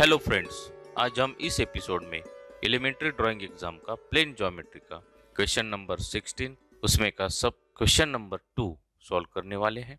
Hello friends आज हम इस एपिसोड में एलिमेंट्री ड्राइंग एग्ज़ाम का प्लेन ज्योमेट्री का क्वेश्चन नंबर 16 उसमें का सब क्वेश्चन नंबर टू सॉल्व करने वाले हैं।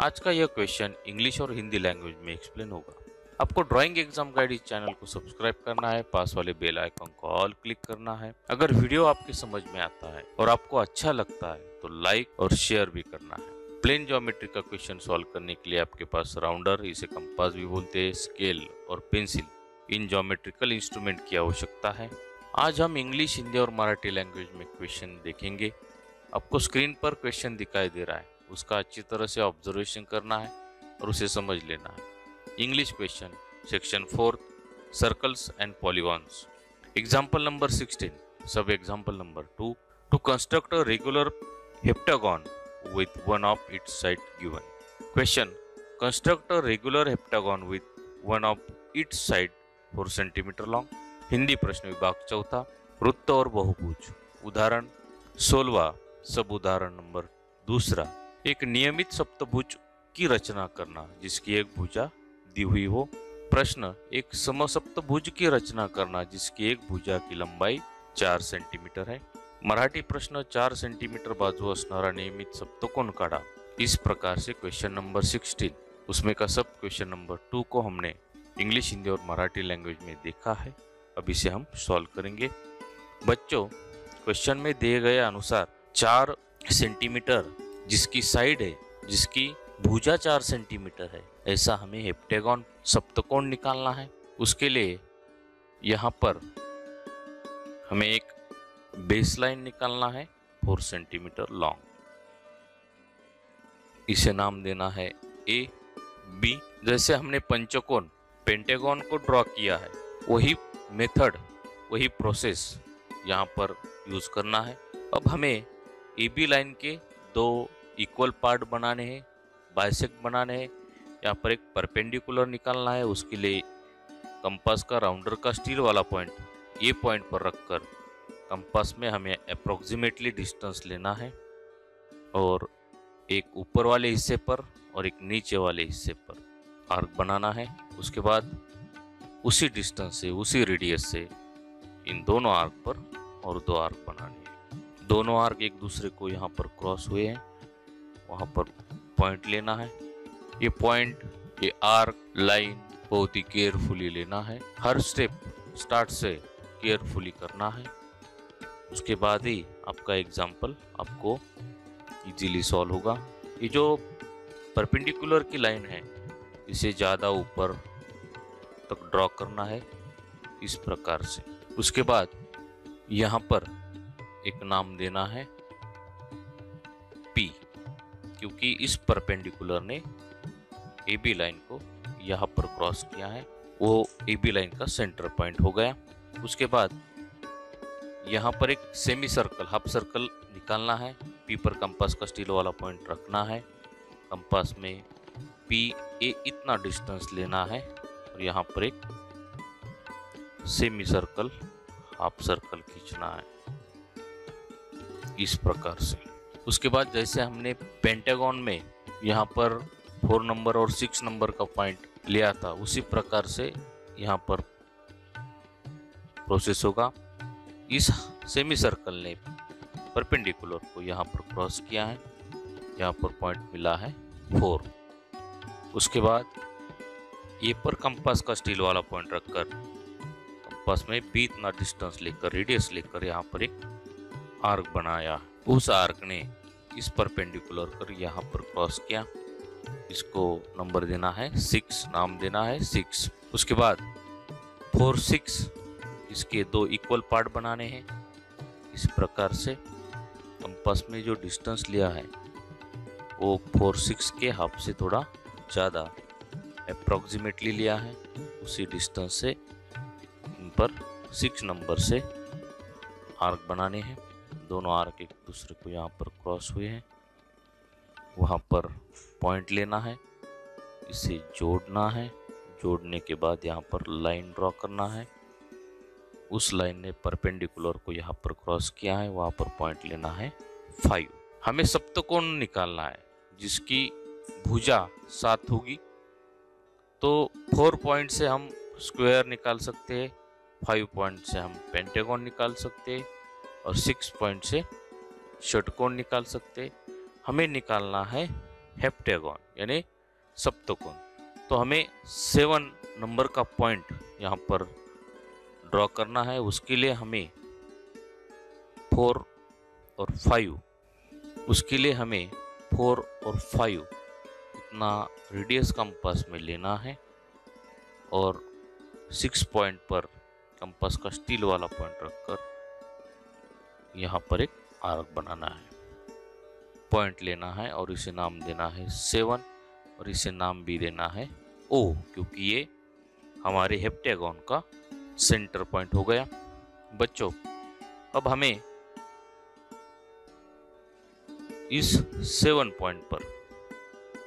आज का यह क्वेश्चन इंग्लिश और हिंदी लैंग्वेज में एक्सप्लेन होगा। आपको ड्राइंग एग्ज़ाम गाइड इस चैनल को सब्सक्राइब करना है, पास वाले बेल आइकन को ऑल क्लिक करना है। अगर वीडियो आपके समझ में आता है और आपको अच्छा लगता है तो लाइक और शेयर भी करना है। प्लेन ज्योमेट्री का क्वेश्चन सॉल्व करने के लिए आपके पास राउंडर इसे कंपास भी बोलते हैं स्केल और पेंसिल इन ज्योमेट्रिकल इंस्ट्रूमेंट की आवश्यकता है। आज हम इंग्लिश हिंदी और मराठी लैंग्वेज में क्वेश्चन देखेंगे। आपको स्क्रीन पर क्वेश्चन दिखाई दे रहा है। उसका अच्छी तरह से ऑब्जर्वेशन करना है और उसे समझ लेना है। English question, section 4th, circles and polygons. Example number 16, sub example number 2, to construct a regular heptagon with one of its side given. Question, construct a regular heptagon with one of its side 4 cm long. Hindi प्रश्न विभाग चौथा वृत्त और बहुभुज उदाहरण सोलवा सब उदाहरण number दूसरा एक नियमित सप्तभुज की रचना करना जिसकी एक भुजा दी हुई हो। प्रश्न, एक समसप्तभुज की रचना करना, जिसकी एक भुजा की लंबाई चार सेंटीमीटर है। मराठी प्रश्न, चार सेंटीमीटर बाजू असणारा नियमित सप्तकोण काढा? इस प्रकार से क्वेश्चन नंबर सिक्सटीन उसमें का सब क्वेश्चन नंबर टू को हमने इंग्लिश हिंदी और मराठी लैंग्वेज में देखा है। अब इसे हम सॉल्व करेंगे। बच्चों क्वेश्चन में दिए गए अनुसार चार सेंटीमीटर जिसकी साइड है, जिसकी भुजा चार सेंटीमीटर है ऐसा हमें हेप्टेगॉन सप्तकोण निकालना है। उसके लिए यहाँ पर हमें एक बेस लाइन निकालना है फोर सेंटीमीटर लॉन्ग इसे नाम देना है ए बी जैसे हमने पंचकोण पेंटेगॉन को ड्रॉ किया है, वही मेथड वही प्रोसेस यहाँ पर यूज़ करना है। अब हमें ए बी लाइन के दो इक्वल पार्ट बनाने हैं बाइसेक्ट बनाने हैं यहाँ पर एक परपेंडिकुलर निकालना है, उसके लिए कंपास का राउंडर का स्टील वाला पॉइंट ये पॉइंट पर रखकर कंपास में हमें अप्रोक्सीमेटली डिस्टेंस लेना है और एक ऊपर वाले हिस्से पर और एक नीचे वाले हिस्से पर आर्क बनाना है। उसके बाद उसी डिस्टेंस से, उसी रेडियस से इन दोनों आर्क पर और दो आर्क बनाने हैं। दोनों आर्क एक दूसरे को यहाँ पर क्रॉस हुए हैं, वहाँ पर पॉइंट लेना है। ये पॉइंट ये आर्क लाइन बहुत ही केयरफुली लेना है। हर स्टेप स्टार्ट से केयरफुली करना है। उसके बाद ही आपका एग्ज़ाम्पल आपको इजीली सॉल्व होगा। ये जो परपेंडिकुलर की लाइन है, इसे ज़्यादा ऊपर तक ड्रॉ करना है इस प्रकार से। उसके बाद यहाँ पर एक नाम देना है पी क्योंकि इस परपेंडिकुलर ने ए बी लाइन को यहाँ पर क्रॉस किया है। वो ए बी लाइन का सेंटर पॉइंट हो गया। उसके बाद यहाँ पर एक सेमी सर्कल हाफ़ सर्कल निकालना है। पी पर कंपास का स्टील वाला पॉइंट रखना है। कंपास में पी ए इतना डिस्टेंस लेना है और यहाँ पर एक सेमी सर्कल हाफ़ सर्कल खींचना है। इस प्रकार से। उसके बाद जैसे हमने पेंटागन में यहाँ पर फोर नंबर और सिक्स नंबर का पॉइंट लिया था। उसी प्रकार से यहाँ पर प्रोसेस होगा। इस सेमी सर्कल ने परपेंडिकुलर को यहाँ पर क्रॉस किया है। यहाँ पर पॉइंट मिला है फोर उसके बाद ये पर कंपास का स्टील वाला पॉइंट रखकर कंपास में बी इतना डिस्टेंस लेकर रेडियस लेकर यहाँ पर एक आर्क बनाया। उस आर्क ने इस परपेंडिकुलर कर यहाँ पर क्रॉस किया। इसको नंबर देना है सिक्स नाम देना है सिक्स उसके बाद फोर सिक्स इसके दो इक्वल पार्ट बनाने हैं। इस प्रकार से कंपास में जो डिस्टेंस लिया है, वो फोर सिक्स के हाफ़ से थोड़ा ज़्यादा अप्रोक्सीमेटली लिया है। उसी डिस्टेंस से इन पर सिक्स नंबर से आर्क बनाने हैं। दोनों आर्क एक दूसरे को यहाँ पर क्रॉस हुए हैं। वहाँ पर पॉइंट लेना है, इसे जोड़ना है। जोड़ने के बाद यहाँ पर लाइन ड्रॉ करना है। उस लाइन ने परपेंडिकुलर को यहाँ पर क्रॉस किया है, वहाँ पर पॉइंट लेना है फाइव हमें सप्तकोण निकालना है, जिसकी भुजा सात होगी। तो फोर पॉइंट से हम स्क्वायर निकाल सकते हैं फाइव पॉइंट से हम पेंटेगोन निकाल सकते हैं, और सिक्स पॉइंट से षटकोण निकाल सकते हमें निकालना है हेप्टेगोन यानी सप्तकोण। तो हमें सेवन नंबर का पॉइंट यहाँ पर ड्रॉ करना है। उसके लिए हमें फोर और फाइव उसके लिए हमें फोर और फाइव इतना रेडियस कंपास में लेना है और सिक्स पॉइंट पर कंपास का स्टील वाला पॉइंट रखकर यहाँ पर एक आर्क बनाना है। पॉइंट लेना है और इसे नाम देना है सेवन और इसे नाम भी देना है ओ, क्योंकि ये हमारे हेप्टेगॉन का सेंटर पॉइंट हो गया। बच्चों, अब हमें इस सेवन पॉइंट पर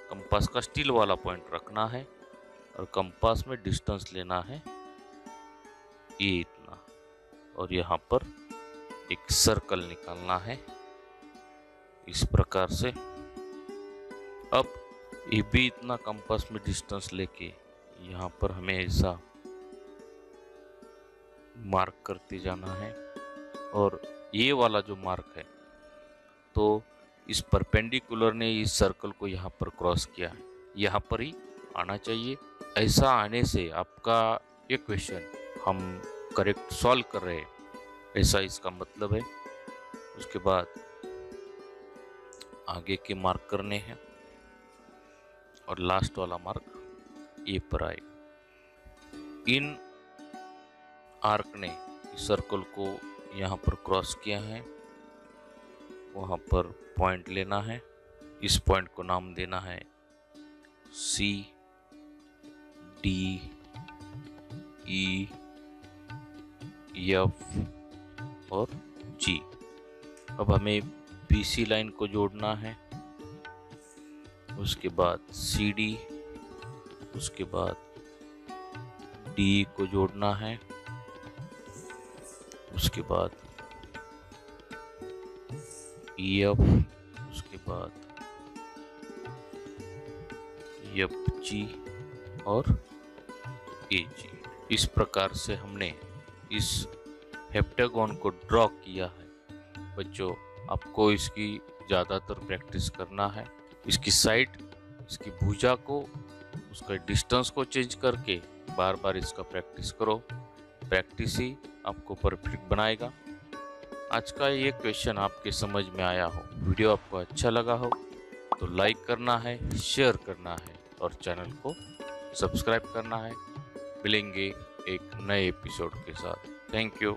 कंपास का स्टील वाला पॉइंट रखना है और कंपास में डिस्टेंस लेना है ये इतना। और यहाँ पर एक सर्कल निकालना है। इस प्रकार से। अब ये भी इतना कंपास में डिस्टेंस लेके यहाँ पर हमें ऐसा मार्क करते जाना है और ये वाला जो मार्क है तो इस परपेंडिकुलर ने इस सर्कल को यहाँ पर क्रॉस किया है। यहाँ पर ही आना चाहिए। ऐसा आने से आपका ये क्वेश्चन हम करेक्ट सॉल्व कर रहे हैं। ऐसा इसका मतलब है। उसके बाद आगे के मार्क करने हैं। और लास्ट वाला मार्क ए पर आए। इन आर्क ने सर्कल को यहाँ पर क्रॉस किया है। वहाँ पर पॉइंट लेना है। इस पॉइंट को नाम देना है सी डी ई एफ़ और जी अब हमें सी लाइन को जोड़ना है। उसके बाद डी उसके बाद डी को जोड़ना है। उसके बाद एफ़ उसके बाद एफ़ जी और ए जी इस प्रकार से हमने इस हेप्टागोन को ड्रॉ किया है। बच्चों आपको इसकी ज़्यादातर प्रैक्टिस करना है। इसकी साइड इसकी भुजा को, उसका डिस्टेंस को चेंज करके बार बार इसका प्रैक्टिस करो। प्रैक्टिस ही आपको परफेक्ट बनाएगा। आज का ये क्वेश्चन आपके समझ में आया हो, वीडियो आपको अच्छा लगा हो तो लाइक करना है, शेयर करना है और चैनल को सब्सक्राइब करना है। मिलेंगे एक नए एपिसोड के साथ। Thank you.